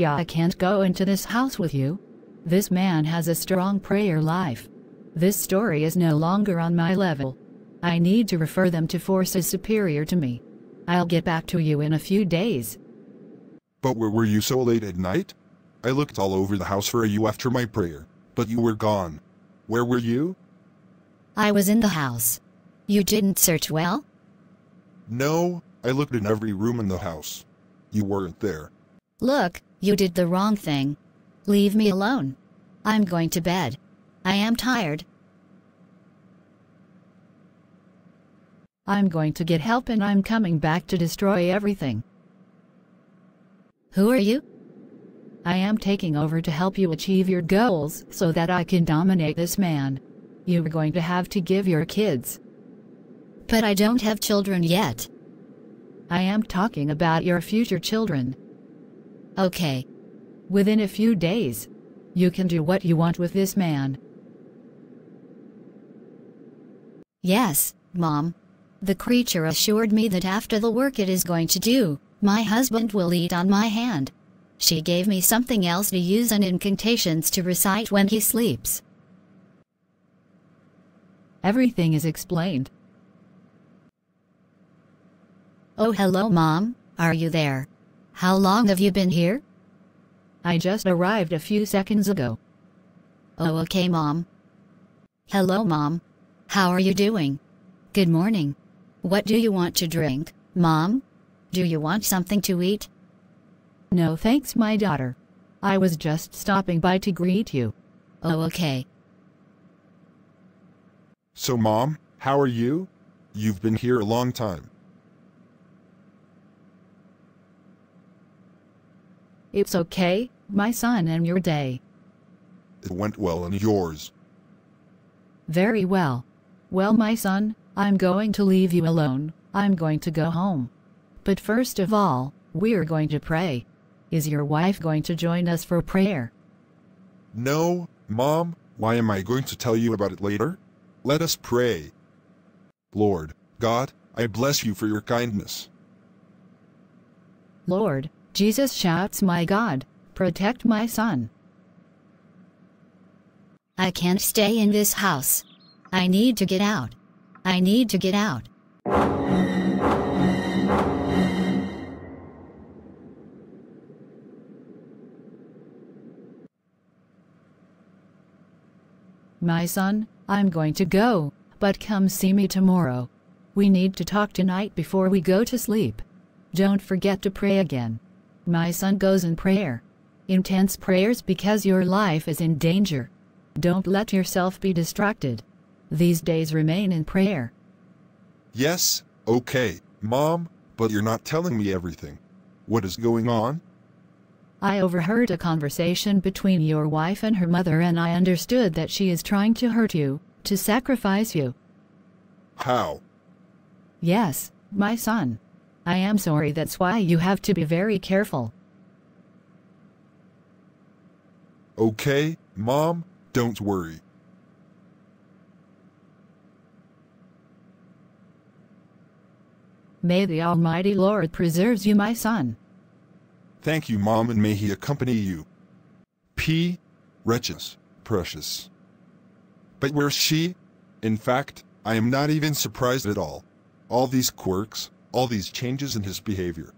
why I can't go into this house with you. This man has a strong prayer life. This story is no longer on my level. I need to refer them to forces superior to me. I'll get back to you in a few days. But where were you so late at night? I looked all over the house for you after my prayer, but you were gone. Where were you? I was in the house. You didn't search well? No, I looked in every room in the house. You weren't there. Look, you did the wrong thing. Leave me alone. I'm going to bed. I am tired. I'm going to get help and I'm coming back to destroy everything. Who are you? I am taking over to help you achieve your goals so that I can dominate this man. You're going to have to give your kids. But I don't have children yet. I am talking about your future children. Okay. Within a few days, you can do what you want with this man. Yes, Mom. The creature assured me that after the work it is going to do, my husband will eat on my hand. She gave me something else to use and incantations to recite when he sleeps. Everything is explained. Oh hello Mom, are you there? How long have you been here? I just arrived a few seconds ago. Oh okay Mom. Hello Mom. How are you doing? Good morning. What do you want to drink, Mom? Do you want something to eat? No thanks my daughter. I was just stopping by to greet you. Oh okay. So mom, how are you? You've been here a long time. It's okay, my son and your day. It went well and yours. Very well. Well my son, I'm going to leave you alone, I'm going to go home. But first of all, we're going to pray. Is your wife going to join us for prayer? No, mom, why am I going to tell you about it later? Let us pray. Lord, God, I bless you for your kindness. Lord, Jesus shouts my God, protect my son. I can't stay in this house. I need to get out. I need to get out. My son, I'm going to go, but come see me tomorrow. We need to talk tonight before we go to sleep. Don't forget to pray again. My son goes in prayer. Intense prayers because your life is in danger. Don't let yourself be distracted. These days remain in prayer. Yes, okay, mom, but you're not telling me everything. What is going on? I overheard a conversation between your wife and her mother and I understood that she is trying to hurt you, to sacrifice you. How? Yes, my son. I am sorry that's why you have to be very careful. Okay, mom, don't worry. May the Almighty Lord preserves you my son. Thank you, mom, and may he accompany you. P. Wretches, precious. But where's she? In fact, I am not even surprised at all. All these quirks, all these changes in his behavior.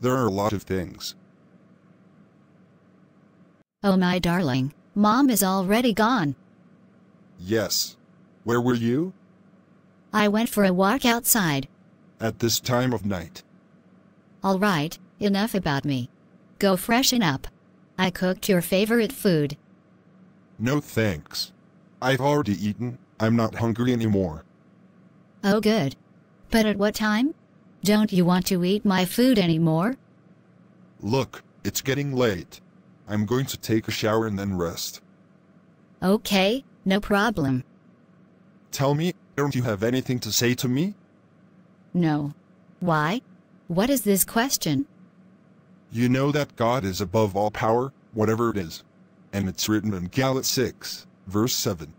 There are a lot of things. Oh my darling, Mom is already gone. Yes. Where were you? I went for a walk outside. At this time of night. Alright, enough about me. Go freshen up. I cooked your favorite food. No thanks. I've already eaten, I'm not hungry anymore. Oh good. But at what time? Don't you want to eat my food anymore? Look, it's getting late. I'm going to take a shower and then rest. Okay, no problem. Tell me, don't you have anything to say to me? No. Why? What is this question? You know that God is above all power, whatever it is. And it's written in Galatians 6, verse 7.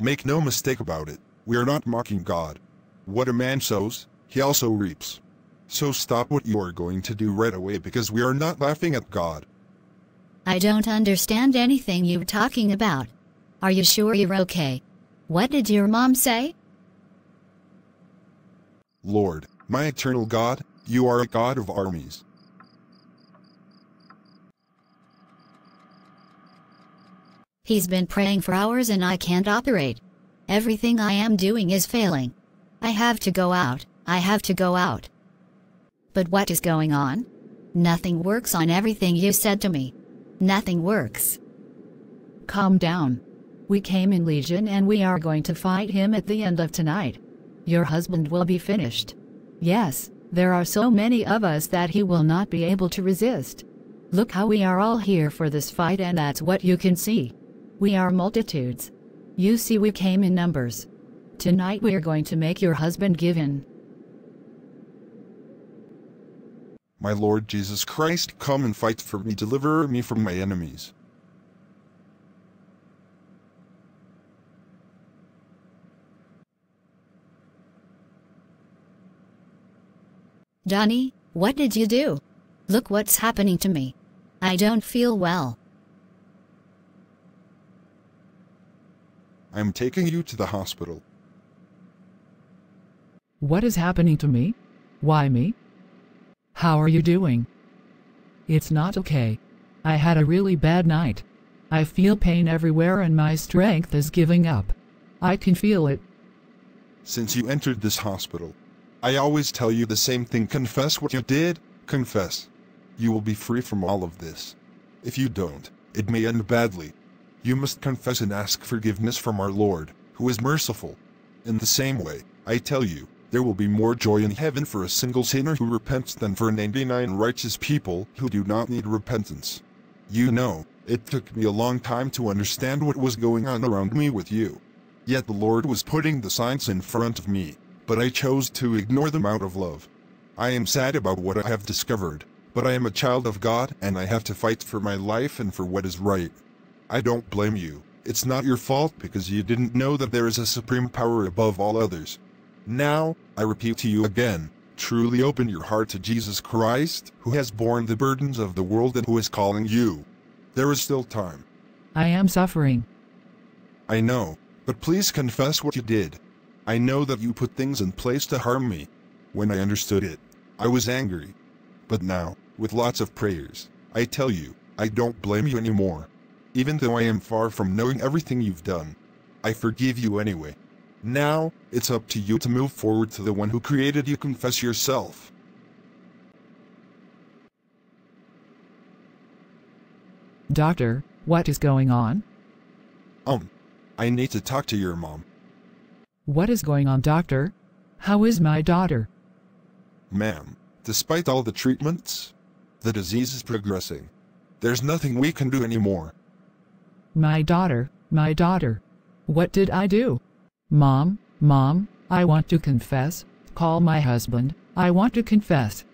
Make no mistake about it, we are not mocking God. What a man sows, he also reaps. So stop what you are going to do right away because we are not laughing at God. I don't understand anything you're talking about. Are you sure you're okay? What did your mom say? Lord, my eternal God, you are a God of armies. He's been praying for hours and I can't operate. Everything I am doing is failing. I have to go out, I have to go out. But what is going on? Nothing works on everything you said to me. Nothing works. Calm down. We came in Legion and we are going to fight him at the end of tonight. Your husband will be finished. Yes, there are so many of us that he will not be able to resist. Look how we are all here for this fight and that's what you can see. We are multitudes. You see we came in numbers. Tonight we are going to make your husband give in. My Lord Jesus Christ, come and fight for me, deliver me from my enemies. Johnny, what did you do? Look what's happening to me. I don't feel well. I'm taking you to the hospital. What is happening to me? Why me? How are you doing? It's not okay. I had a really bad night. I feel pain everywhere and my strength is giving up. I can feel it. Since you entered this hospital, I always tell you the same thing confess what you did, confess. You will be free from all of this. If you don't, it may end badly. You must confess and ask forgiveness from our Lord, who is merciful. In the same way, I tell you, there will be more joy in heaven for a single sinner who repents than for 99 righteous people who do not need repentance. You know, it took me a long time to understand what was going on around me with you. Yet the Lord was putting the signs in front of me, but I chose to ignore them out of love. I am sad about what I have discovered, but I am a child of God and I have to fight for my life and for what is right. I don't blame you. It's not your fault because you didn't know that there is a supreme power above all others. Now, I repeat to you again, truly open your heart to Jesus Christ, who has borne the burdens of the world and who is calling you. There is still time. I am suffering. I know, but please confess what you did. I know that you put things in place to harm me. When I understood it, I was angry. But now, with lots of prayers, I tell you, I don't blame you anymore. Even though I am far from knowing everything you've done, I forgive you anyway. Now, it's up to you to move forward to the one who created you confess yourself. Doctor, what is going on? Um, I need to talk to your mom. What is going on, doctor? How is my daughter? Ma'am, despite all the treatments, the disease is progressing. There's nothing we can do anymore. My daughter, my daughter. What did I do? Mom, mom, I want to confess. Call my husband, I want to confess.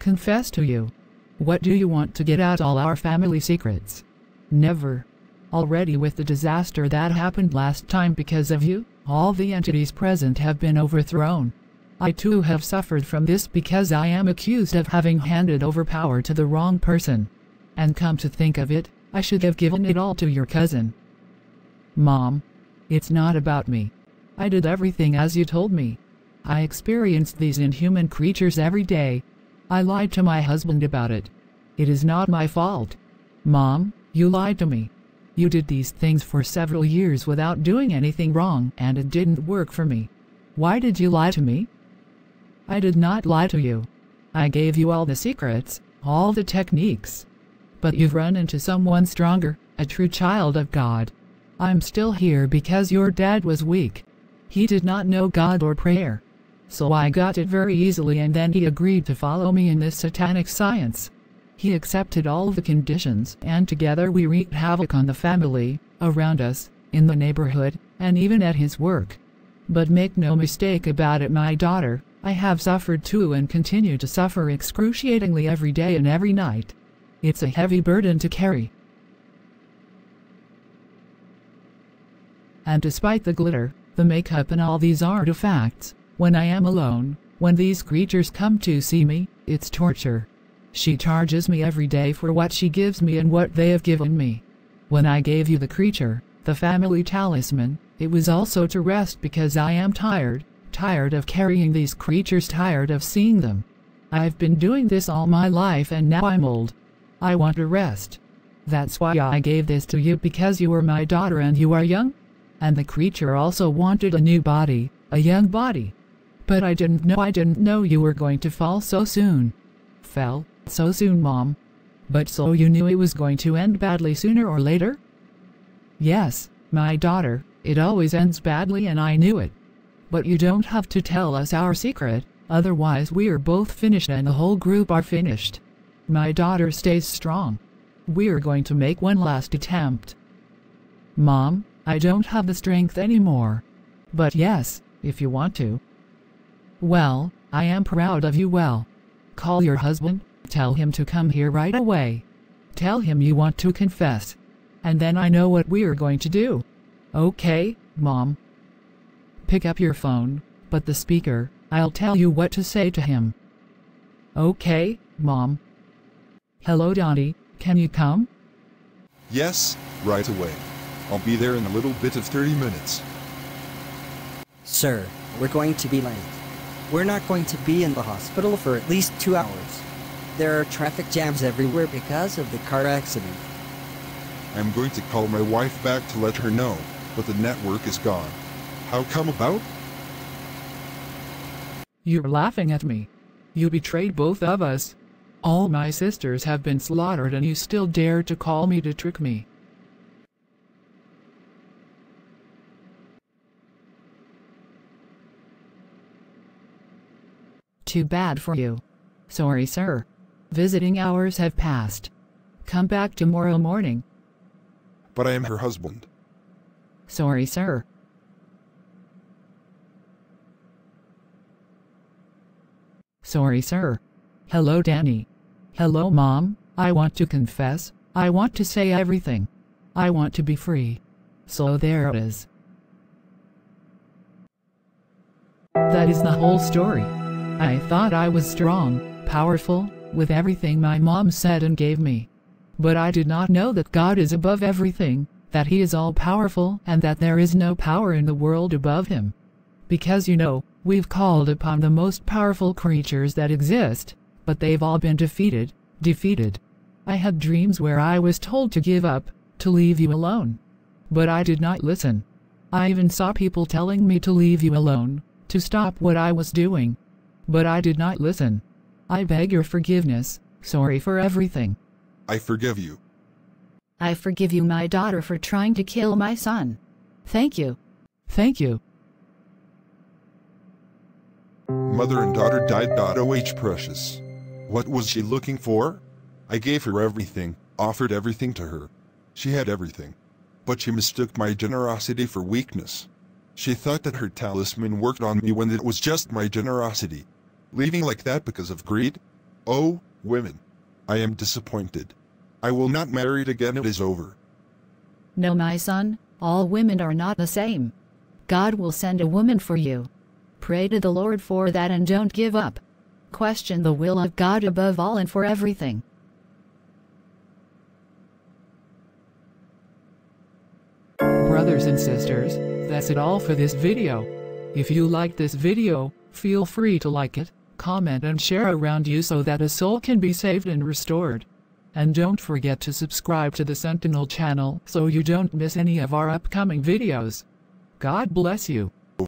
Confess to you. What do you want to get out all our family secrets? Never. Already with the disaster that happened last time because of you, all the entities present have been overthrown. I too have suffered from this because I am accused of having handed over power to the wrong person. And come to think of it, I should have given it all to your cousin. Mom. It's not about me. I did everything as you told me. I experienced these inhuman creatures every day. I lied to my husband about it. It is not my fault. Mom, you lied to me. You did these things for several years without doing anything wrong and it didn't work for me. Why did you lie to me? I did not lie to you. I gave you all the secrets, all the techniques. But you've run into someone stronger, a true child of God. I'm still here because your dad was weak. He did not know God or prayer. So I got it very easily and then he agreed to follow me in this satanic science. He accepted all the conditions and together we wreaked havoc on the family, around us, in the neighborhood, and even at his work. But make no mistake about it my daughter, I have suffered too and continue to suffer excruciatingly every day and every night. It's a heavy burden to carry. And despite the glitter, the makeup and all these artifacts, when I am alone, when these creatures come to see me, it's torture. She charges me every day for what she gives me and what they have given me. When I gave you the creature, the family talisman, it was also to rest because I am tired, tired of carrying these creatures, tired of seeing them. I've been doing this all my life and now I'm old. I want to rest. That's why I gave this to you because you are my daughter and you are young. And the creature also wanted a new body, a young body. But I didn't know I didn't know you were going to fall so soon. Fell, so soon mom. But so you knew it was going to end badly sooner or later? Yes, my daughter, it always ends badly and I knew it. But you don't have to tell us our secret, otherwise we're both finished and the whole group are finished. My daughter stays strong. We're going to make one last attempt. Mom, I don't have the strength anymore. But yes, if you want to. Well, I am proud of you well. Call your husband, tell him to come here right away. Tell him you want to confess. And then I know what we're going to do. Okay, Mom. Pick up your phone, but the speaker, I'll tell you what to say to him. Okay, Mom. Hello Donnie, can you come? Yes, right away. I'll be there in a little bit of 30 minutes. Sir, we're going to be late. We're not going to be in the hospital for at least two hours. There are traffic jams everywhere because of the car accident. I'm going to call my wife back to let her know, but the network is gone. How come about? You're laughing at me. You betrayed both of us. All my sisters have been slaughtered and you still dare to call me to trick me. Too bad for you. Sorry, sir. Visiting hours have passed. Come back tomorrow morning. But I am her husband. Sorry, sir. Sorry, sir. Hello, Danny. Hello, Mom. I want to confess. I want to say everything. I want to be free. So there it is. That is the whole story. I thought I was strong, powerful, with everything my mom said and gave me. But I did not know that God is above everything, that He is all powerful, and that there is no power in the world above Him. Because you know, we've called upon the most powerful creatures that exist, but they've all been defeated, defeated. I had dreams where I was told to give up, to leave you alone. But I did not listen. I even saw people telling me to leave you alone, to stop what I was doing. But I did not listen. I beg your forgiveness, sorry for everything. I forgive you. I forgive you, my daughter, for trying to kill my son. Thank you. Thank you. Mother and daughter died. Oh, precious. What was she looking for? I gave her everything, offered everything to her. She had everything. But she mistook my generosity for weakness. She thought that her talisman worked on me when it was just my generosity. Leaving like that because of greed? Oh, women. I am disappointed. I will not marry it again, it is over. No, my son, all women are not the same. God will send a woman for you. Pray to the Lord for that and don't give up. Question the will of God above all and for everything. Brothers and sisters, that's it all for this video. If you like this video, feel free to like it, comment and share around you so that a soul can be saved and restored. And don't forget to subscribe to the Sentinel channel so you don't miss any of our upcoming videos. God bless you.